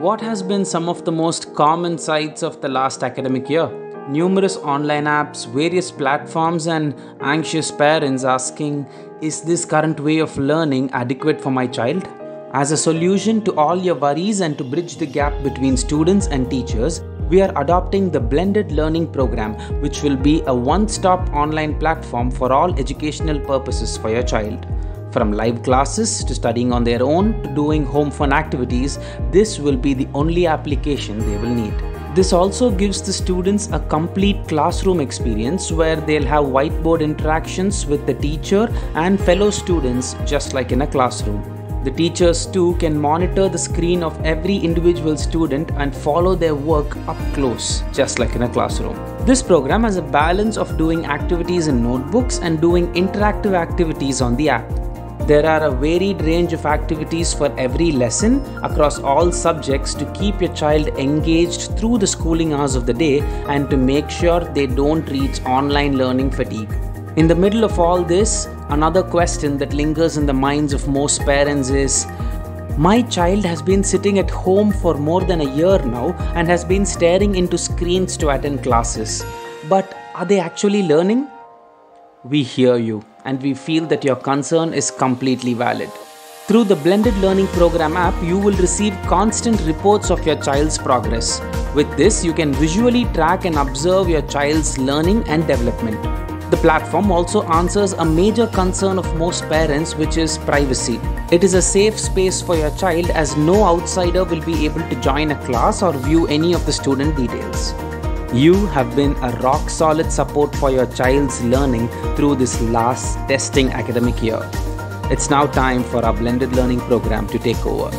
What has been some of the most common sights of the last academic year? Numerous online apps, various platforms, and anxious parents asking, Is this current way of learning adequate for my child? As a solution to all your worries and to bridge the gap between students and teachers, we are adopting the blended learning program, which will be a one stop online platform for all educational purposes for your child. From live classes to studying on their own to doing home fun activities, this will be the only application they will need. This also gives the students a complete classroom experience where they'll have whiteboard interactions with the teacher and fellow students just like in a classroom. The teachers too can monitor the screen of every individual student and follow their work up close, just like in a classroom. This program has a balance of doing activities in notebooks and doing interactive activities on the app. There are a varied range of activities for every lesson across all subjects to keep your child engaged through the schooling hours of the day and to make sure they don't reach online learning fatigue. In the middle of all this, another question that lingers in the minds of most parents is My child has been sitting at home for more than a year now and has been staring into screens to attend classes. But are they actually learning? We hear you and we feel that your concern is completely valid. Through the Blended Learning Program app, you will receive constant reports of your child's progress. With this, you can visually track and observe your child's learning and development. The platform also answers a major concern of most parents, which is privacy. It is a safe space for your child as no outsider will be able to join a class or view any of the student details. You have been a rock solid support for your child's learning through this last testing academic year. It's now time for our blended learning program to take over.